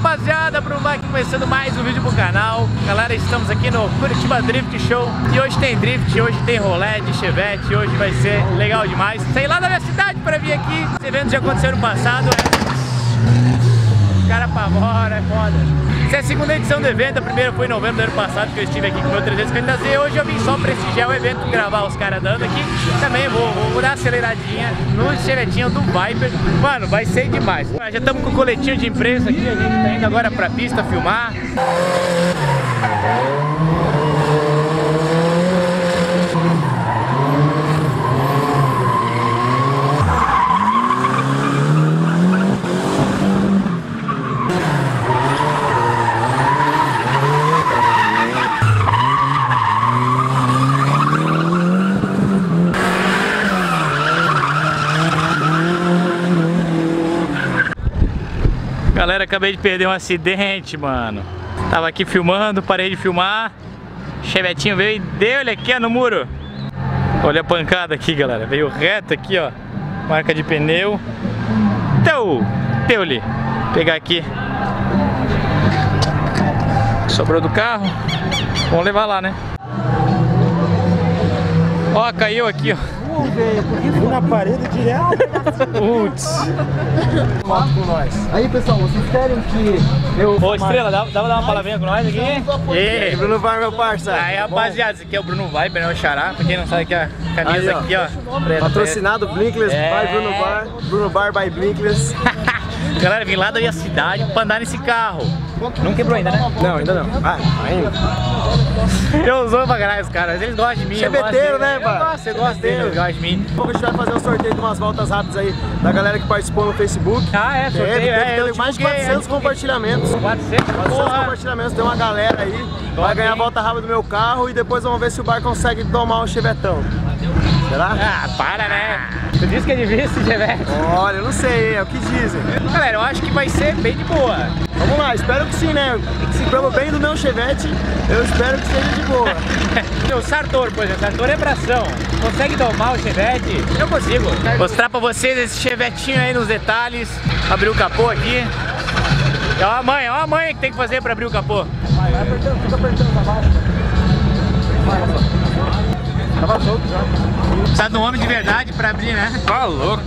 rapaziada, Bruno aqui começando mais um vídeo pro canal. Galera, estamos aqui no Curitiba Drift Show. E hoje tem drift, hoje tem rolé de chevette Hoje vai ser legal demais. Saí lá da minha cidade para vir aqui. Esse evento já aconteceu no passado cara apavora, é foda. Essa é a segunda edição do evento, a primeira foi em novembro do ano passado que eu estive aqui com o meu 350Z. Hoje eu vim só prestigiar o evento, gravar os caras dando aqui. Também vou, vou dar uma aceleradinha no chevetinho do Viper. Mano, vai ser demais. Já estamos com o coletinho de imprensa aqui, a gente tá indo agora pra pista filmar. Galera, acabei de perder um acidente, mano. Tava aqui filmando, parei de filmar. Chevetinho veio e deu-lhe aqui ó, no muro. Olha a pancada aqui, galera. Veio reto aqui, ó. Marca de pneu. Então, deu-lhe. Pegar aqui. Sobrou do carro. Vamos levar lá, né? Ó, caiu aqui, ó velho, porque fui na parede direto. Putz. com nós. Aí, pessoal, vocês querem que eu... Ô, Estrela, dá, dá pra dar uma palavrinha com nós aqui? E Bruno Vai, meu parça. Aí, rapaziada, esse aqui é o Bruno Vai, o Xará. Pra quem não sabe, aqui a camisa Aí, ó. aqui, ó. Patrocinado Blinkless É. by Bruno Bar. Bruno Bar by Blinkless. Galera, vim lá da minha cidade pra andar nesse carro. Não quebrou ainda, né? Não, ainda não. Ah, ainda. Eu usou pra caralho os caras, eles gostam de mim. Cheveteiro, deles. né, pai? gosto, eu gosto deles, eles gostam de mim. Hoje a gente vai fazer um sorteio de umas voltas rápidas aí da galera que participou no Facebook. Ah, é, sorteio, Teve, é, teve, mais de divulguei, 400 eu divulguei. compartilhamentos. 400, 400 porra. compartilhamentos, tem uma galera aí. Vai ganhar a volta rápida do meu carro e depois vamos ver se o bar consegue domar o chevetão. Será? Ah, para, né? Tu disse que é difícil chevette. Olha, eu não sei, é o que dizem. Galera, eu acho que vai ser bem de boa. Vamos lá, espero que sim, né? Se pelo bem do meu chevette, eu espero que seja de boa. O Sartor, por exemplo, Sartor é bração. Consegue domar o Chevette? Eu consigo. Mostrar pra vocês esse Chevetinho aí nos detalhes. Abrir o capô aqui. É uma mãe, é uma mãe que tem que fazer pra abrir o capô. Vai, vai apertando, fica apertando pra baixo. Tava solto já. Precisa de um homem de verdade pra abrir, né? Tá louco.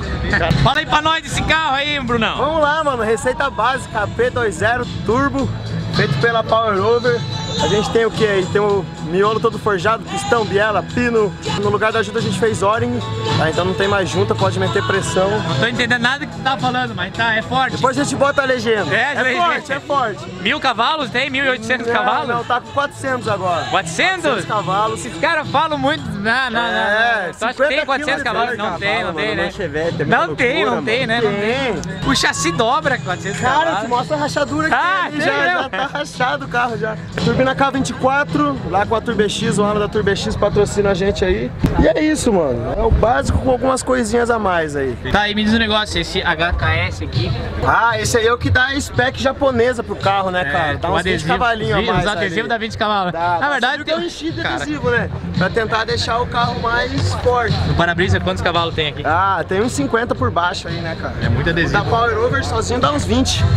Fala aí pra nós desse carro aí, Brunão. Vamos lá, mano. Receita básica P20 Turbo, feito pela Power Over. A gente tem o que aí? Tem o miolo todo forjado, pistão, biela, pino. No lugar da ajuda a gente fez O-ring, tá? Então não tem mais junta, pode meter pressão. Não tô entendendo nada que tu tá falando, mas tá, é forte. Depois a gente bota a legenda. É, é forte, é forte. Mil cavalos tem? 1.800 Não, cavalos? Não, tá com 400 agora. 400? cavalos. Esses caras falam muito. Não, não, não. É, não. Tu acha que tem 50 400 cavalos? Não tem, não cavalo, tem, mano, né? Chevette, é Não tem, loucura, não tem, né? mano. Não Tem. O chassi dobra 400 Cara, cavalos. te mostra a rachadura que Ah, tem tem já, já tá rachado o carro já. Turbina K24, lá com a Turbo X, o ano da Turbo X patrocina a gente aí. E é isso, mano. É o básico com algumas coisinhas a mais aí. Tá, e me diz um negócio, esse HKS aqui, Ah, esse aí é o que dá a spec japonesa pro carro, né, cara? Dá o uns 20 cavalinhos a mais Os adesivos dá 20 cavalos. Dá, Na verdade, você viu que eu tem- enchi de adesivo, né? Pra tentar deixar o carro mais forte. O para-brisa, quantos cavalos tem aqui? Ah, tem uns 50 por baixo aí, né, cara? É muito Da adesivo. Power Over sozinho dá uns 20.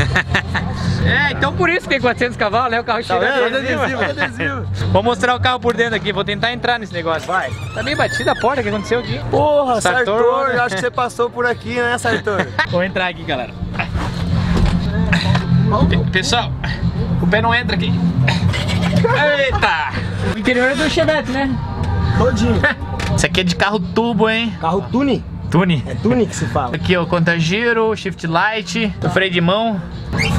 É, então por isso que tem 400 cavalos, né? O carro Tá cheio de adesivo. Adesivo, adesivo. Vou mostrar o carro por dentro aqui, vou tentar entrar nesse negócio. Vai. Tá meio batida a porta, o que aconteceu aqui? Porra, Sartor, Sartor, né? eu acho que você passou por aqui, né, Sartor? Vou entrar aqui, galera. Pe- Pessoal, o pé não entra aqui. Eita! O interior é do Chevette, né? Todinho. Isso aqui é de carro turbo, hein? Carro Tune. Tune. É Tune que se fala. Aqui, ó, conta giro, shift light, o freio de mão.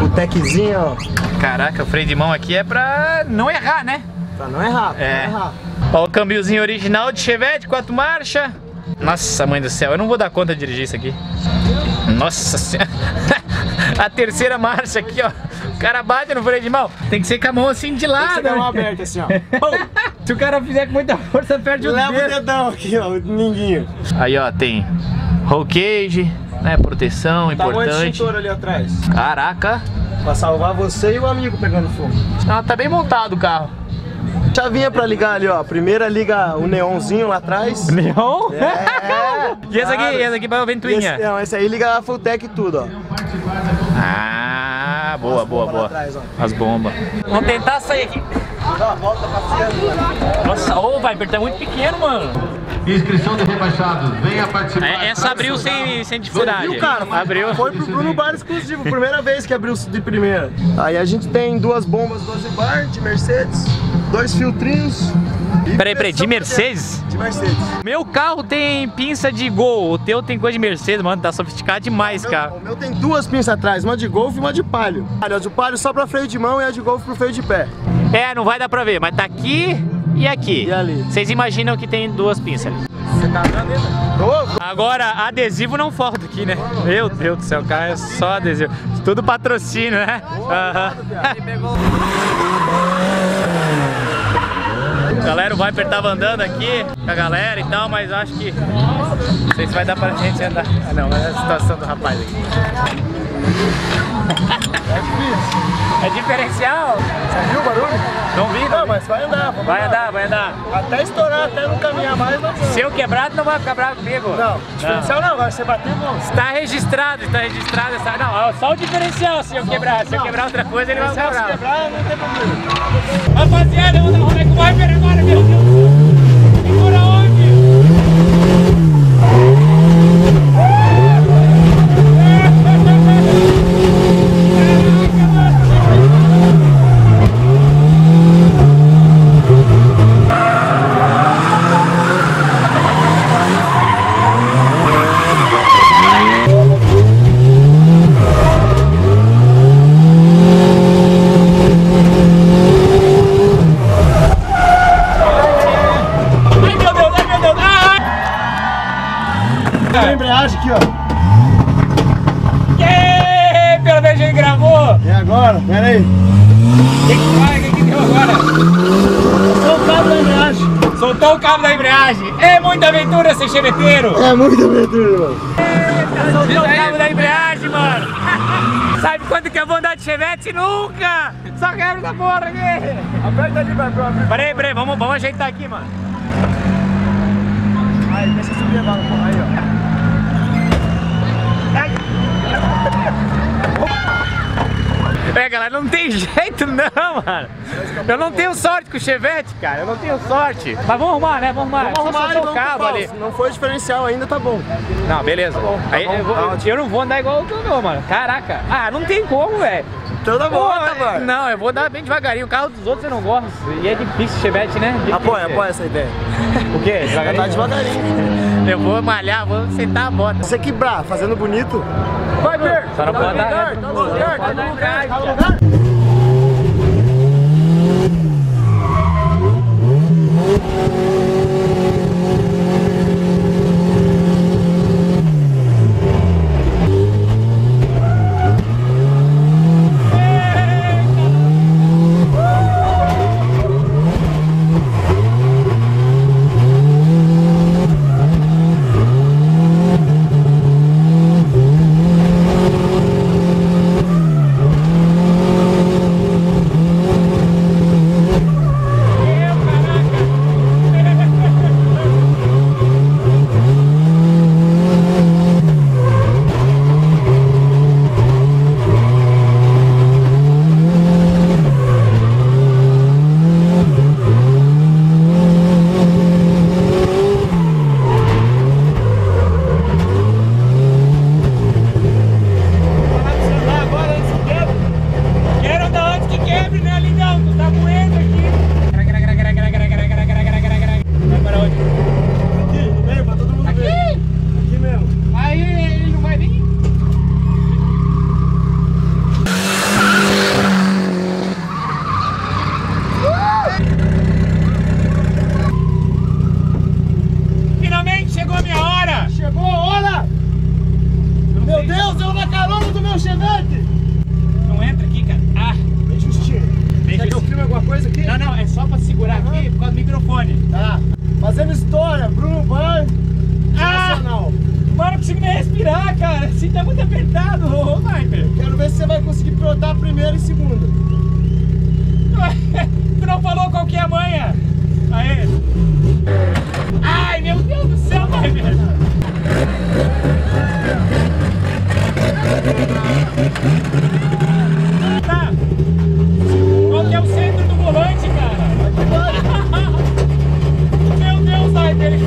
O techzinho, ó. Caraca, o freio de mão aqui é pra não errar, né? Pra não errar, pra É. não errar. Ó, o câmbiozinho original de Chevette, quatro marchas. Nossa, mãe do céu, eu não vou dar conta de dirigir isso aqui. Nossa senhora. A terceira marcha aqui, ó. O cara bate no freio de mão. Tem que ser com a mão assim de lado. Você dá uma né? aberta assim, ó. Se o cara fizer com muita força, perde o Leva o dedo. dedão aqui, ó, o ninguinho. Aí, ó, tem roll cage, né? Proteção, de importante. extintor ali atrás. Caraca. Pra salvar você e o amigo pegando fogo. Ah, tá bem montado o carro. Chavinha pra ligar ali, ó. Primeira liga o neonzinho lá atrás. Neon? É, E esse aqui, claro. esse aqui pra ventoinha. Esse, não, esse aí liga a full tech e tudo, ó. Ah, boa, boa, boa. Atrás, ó. As bombas. Vamos tentar sair aqui. Dá uma volta passeando. Nossa, ô, Viper, tá muito pequeno, mano. Inscrição de rebaixados, venha participar. É, essa abriu sem, sem dificuldade. Viu, cara? Abriu. Foi pro Bruno Bar exclusivo, primeira vez que abriu de primeira. Aí a gente tem duas bombas 12 bar de Mercedes, dois filtrinhos. Peraí, peraí, de Mercedes? De Mercedes. Meu carro tem pinça de gol, o teu tem coisa de Mercedes, mano, tá sofisticado demais, Meu- cara. o meu tem duas pinças atrás, uma de golfe e uma de palio. A de palio só pra freio de mão e a de golfe pro freio de pé. É, não vai dar pra ver, mas tá aqui e aqui. E ali. Vocês imaginam que tem duas pinças ali. Você tá andando ainda? Agora, adesivo não falta aqui, né? Meu Deus do céu, cara, é só adesivo. Tudo patrocínio, né? Aham. Galera, o Viper tava andando aqui com a galera e tal, mas acho que. Não sei se vai dar pra gente andar. Ah, não, é a situação do rapaz aqui. É diferencial? Você viu o barulho? Não vi, Não, não. mas vai andar. Vai lá. andar, vai andar. Até estourar, até não caminhar mais, não Se eu quebrar, não vai ficar bravo comigo. Não, diferencial não, agora você bater bom. Está registrado, está registrado essa. Não, só o diferencial se eu quebrar. Se eu quebrar outra coisa, ele vai Se você bravo. quebrar, não tem problema. Rapaziada, eu vou dar um rolê com o Viper agora, meu Deus. Segura onde? Ai, meu Deus, ai, meu Deus. Ai! Tem a embreagem aqui, ó. Ê, Pelo menos ele gravou. E agora? Pera aí. O que que vai? O que que deu agora? Só o cabo da embreagem. Soltou o da embreagem. É muita aventura ser cheveteiro. É muita aventura, mano. Soltou o cabo da embreagem, mano. Sabe quanto que eu vou andar de chevette? Nunca! Só quero essa porra aqui. Aperta ali pra própria. Peraí, peraí, vamos, vamos ajeitar aqui, mano. Aí, deixa eu subir a bala. Aí, ó. É, galera, não tem jeito não, mano. Eu não tenho sorte com o chevette, cara. Eu não tenho sorte. Mas vamos arrumar, né? Vamos arrumar. Vamos arrumar vamos o cabo pau. ali. Se não for diferencial ainda, tá bom. Não, beleza. Aí, bom, eu, vou- tá eu- ótimo. eu não vou andar igual o meu, mano. Caraca. Ah, não tem como, velho. Então tá bom, tá, Pô, mano. Não, eu vou dar bem devagarinho. O carro dos outros eu não gosto. E é difícil chevette, né? Difícil. Apoia, apoia essa ideia. O quê? Andar devagarinho. Eu vou malhar, vou sentar a bota. Você quebrar, fazendo bonito. Vai. Só não pode andar lugar, tá no lugar, tá no lugar, tá no lugar. Quero andar antes que quebre, né, lindão? Tu tá moendo aqui. Vai para onde? Aqui, no meio, pra todo mundo ver. Aqui? Aqui mesmo. Aí ele não vai nem. Finalmente chegou a minha hora! Chegou a hora! Meu Deus, eu na carona do meu chevette! Não entra aqui, cara. Ah, Bem justinho. Bem Quer que eu justinho. filme alguma coisa aqui? não, não, segurar aqui por causa do microfone. Tá. Fazendo história, Bruno Bar Ah! Nacional. Mano, não consigo nem respirar, cara. Assim tá muito apertado, ô Viper. Quero ver se você vai conseguir pilotar primeiro e segundo. Tu não falou qual que é a manha? Aê! Ai, meu Deus do céu, Viper! é o centro do volante, cara. Meu Deus, sai dele.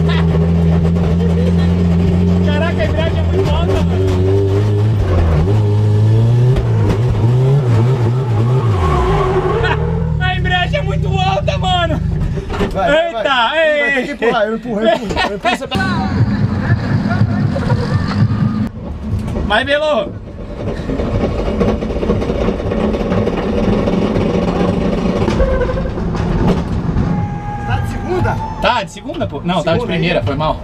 Caraca, a embreagem é muito alta, mano. A embreagem é muito alta, mano. Vai, Eita, vai. ei. Vai ter que empurrar, eu empurrei, eu empurrei. Eu empurrei. Vai, Belo. Tá, de segunda, pô? Não, tava de Segunda primeira, foi mal.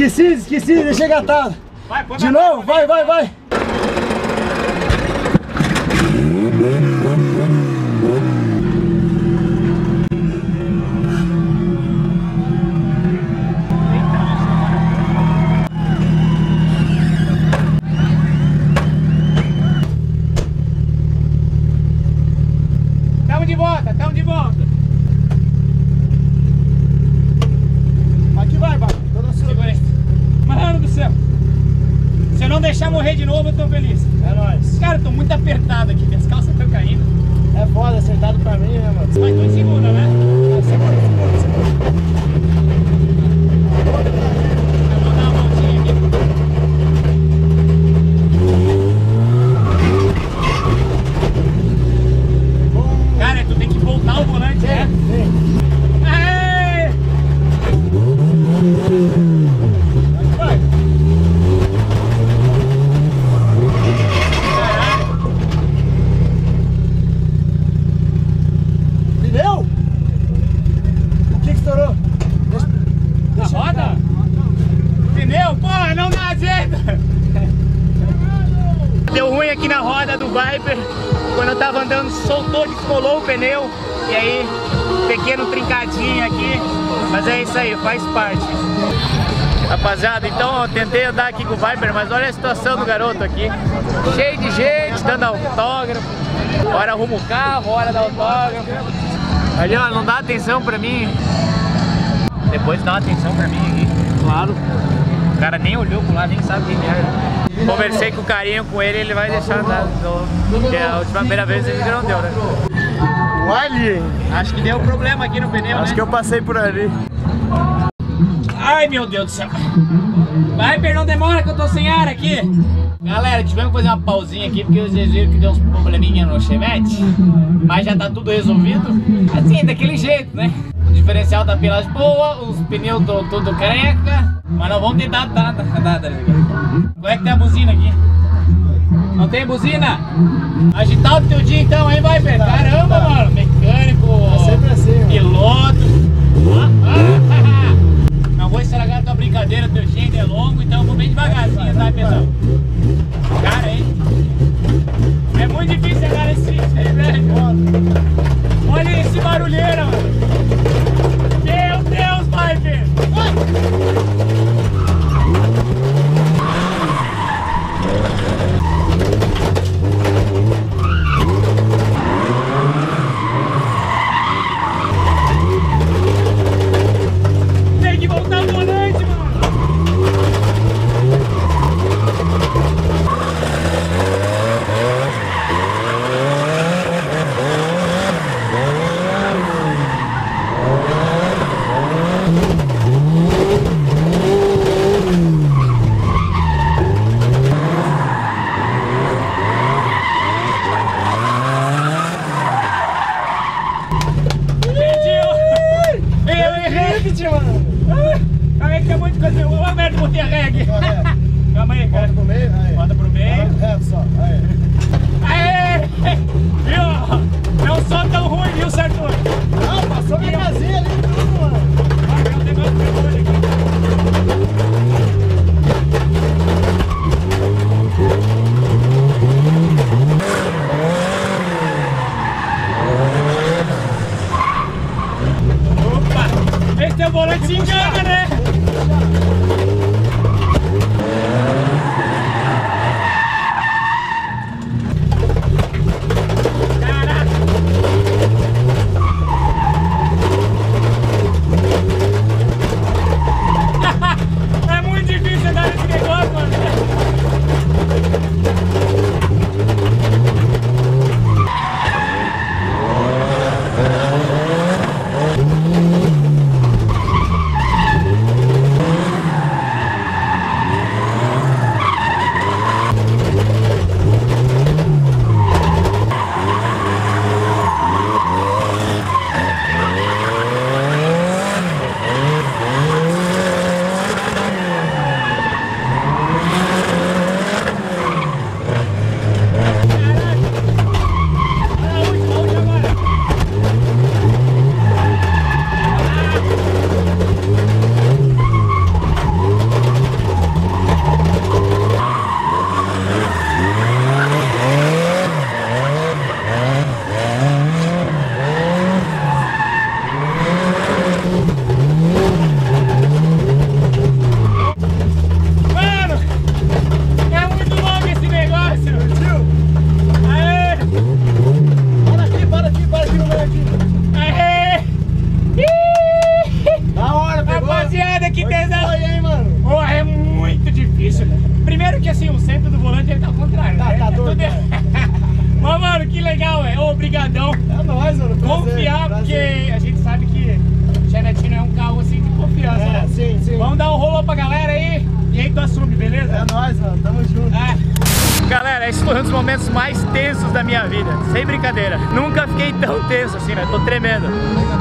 Esqueci, esqueci, deixei engatado. Vai, De novo, vai, vai, vai. Se eu não deixar morrer de novo, eu tô feliz. É nóis. Cara, eu tô muito apertado aqui, minhas calças estão caindo. É foda, acertado pra mim, né, mano? Mas tô em segunda, né? Segura, segura. Eu vou dar uma voltinha aqui. Cara, tu tem que voltar o volante, né? Vem. Aê! Vai. Caralho! Pneu? O que que estourou? Deixa, A deixa roda? Pneu? Porra, não dá jeito! Deu ruim aqui na roda do Viper. Quando eu tava andando, soltou, descolou o pneu. E aí, pequeno trincadinho aqui. Mas é isso aí, faz parte. Rapaziada, então eu tentei andar aqui com o Viper, mas olha a situação do garoto aqui. Cheio de gente, dando autógrafo. Hora arruma o carro, hora dá autógrafo. Ali, ó, não dá atenção pra mim. Depois dá uma atenção pra mim aqui. Claro. O cara nem olhou pro lado, nem sabe quem é. Conversei com carinho com ele, ele vai deixar andar de novo. Porque a última primeira vez ele não deu, né? O Ali. Acho que deu problema aqui no pneu, Acho né? que eu passei por ali. Ai, meu Deus do céu. Vai, não demora que eu tô sem ar aqui. Galera, tivemos que fazer uma pausinha aqui porque vocês viram que deu uns probleminha no Chevette. Mas já tá tudo resolvido. Assim, daquele jeito, né? O diferencial da pelagem boa, os pneus tô tudo careca. Mas não vamos tentar dar nada aqui. Como é que tem a buzina aqui? Não tem buzina? Agitado teu dia então, hein, Viper? Caramba, mano. Mecânico, É sempre assim, piloto. Ah, ah, Não vou estragar tua brincadeira, teu jeito é longo, então eu vou bem devagarzinho, tá, pessoal? Cara, hein? É muito difícil chegar nesse né? Olha esse barulheira, mano. Meu Deus, Viper! Tem 我们紧张呢。Obrigadão. É nóis, mano. Prazer, Confiar, prazer. porque a gente sabe que Chevetino é um carro assim de confiança, É, né? sim, sim. Vamos dar um rolô pra galera aí e aí tu assume, beleza? É nóis, mano. Tamo junto. É. Galera, esse foi um dos momentos mais tensos da minha vida, sem brincadeira. Nunca fiquei tão tenso assim, né? Tô tremendo.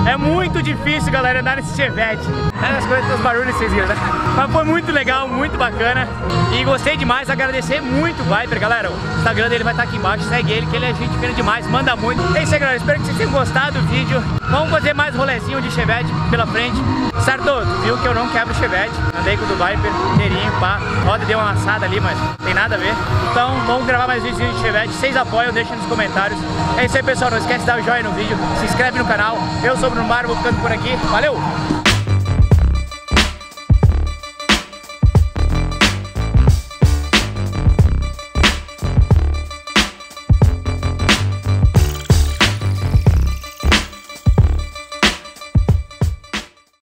É muito difíchil, galera, andar nesse Chevette. É as coisas dos barulhos vocês viram, né? Mas foi muito legal, muito bacana. E gostei demais, agradecer muito o Viper, galera. O Instagram dele vai estar aqui embaixo, segue ele, que ele é gente fina demais, manda muito. É isso aí, galera. Espero que vocês tenham gostado do vídeo. Vamos fazer mais rolezinho de Chevette pela frente. Certo? Viu que eu não quebro Chevette. Andei com o do Viper inteirinho, pá. Roda deu uma assada ali, mas tem nada a ver. Então, vamos gravar mais vídeos de Chevette. Vocês apoiam, deixem nos comentários. É isso aí, pessoal. Não esquece de dar o joinha no vídeo. Se inscreve no canal. Eu sou o Bruno Mário, vou ficando por aqui. Valeu!